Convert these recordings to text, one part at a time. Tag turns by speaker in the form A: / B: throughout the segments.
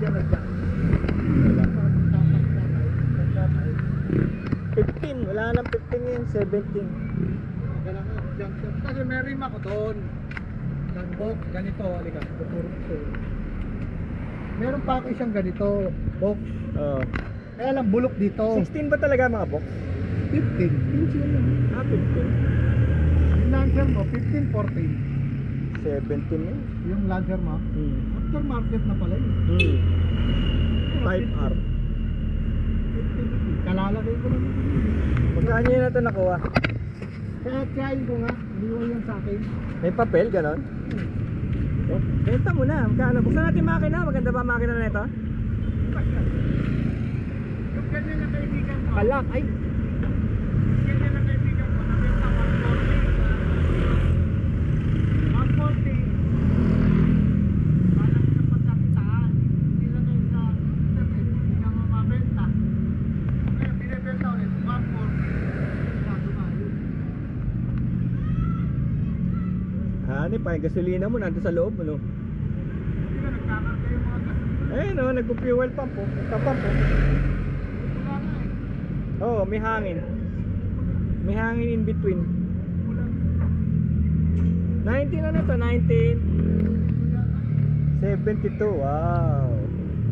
A: 15, wala nang 15 ngayon, 17.
B: Ganda ka, dyan. Kasi may rim ako doon. Box, ganito, halika. Tuturo ko. Meron pa ako isang ganito, box.
A: Oh.
B: Kaya lang bulok dito.
A: 16 ba talaga mga box?
B: 15. Pinsin lang.
A: Ah, 15.
B: Yung lancer mo, 15, 14.
A: 17 yun.
B: Yung lancer mo,
A: Hmm.
B: aftermarket na pala yun.
A: Hmm. Type R.
B: 15. Kalalagay ko lang.
A: Magkano yun na ito nakuha?
B: Kaya tsahin ko nga, iniwan yan sa akin.
A: May papel, ganon? Eh, benta mo na. Magkano? Buksan natin makina. Maganda ba makina na ito?
B: Yung ganyan na kaibigan ko.
A: Kalak. Ay,
B: Ganyan na kaibigan ko. Nabenta 140. 140. Parang sa pagkakitaan. Hindi lang kayo sa internet. Hindi na mamabenta. Kaya binibenta ulit. 140. Sabi nga yun.
A: Hani pa, yung gasolina mo nandun sa loob, ano? Ayun no, nagpo-fuel pump po. Nagpa-pump po.
B: Eh.
A: Oo, oh, may hangin. May hangin in between.
B: Wala.
A: 19 ano to? 19? 72, wow.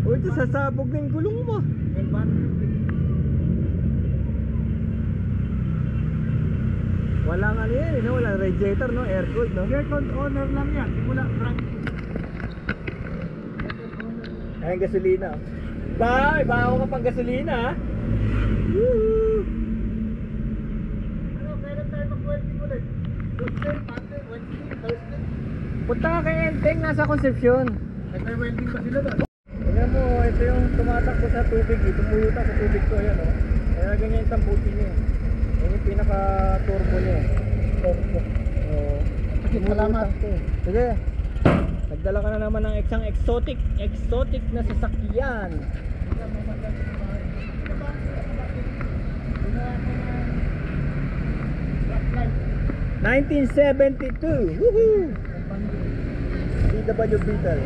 A: Uy, ito sasabog yung gulong mo. Walang ano yan, eh, no? walang radiator, no? Air cooled, no?
B: Second owner lang yan. Simula brand new.
A: Ayan, gasolina. Ba, iba ka pang gasolina, ha?
B: Ano, kailan tayo mag-welding ulit? Tuesday, Monday, Wednesday, Thursday.
A: Punta ka kay Enteng, nasa Concepcion.
B: Nagme-welding pa sila doon.
A: Tingnan mo, ito yung tumatakbo sa tubig, eh. tumuyutak sa tubig ko, ayan, oh. Kaya ganyan yung tambutin niya. Eh. Yan yung pinaka-turbo niya. eh.
B: Turbo.
A: Oo.
B: Sige, salamat.
A: To. Sige. Nagdala ka na naman ng isang exotic, exotic na sasakyan. 1972. Woohoo! DW Beetle.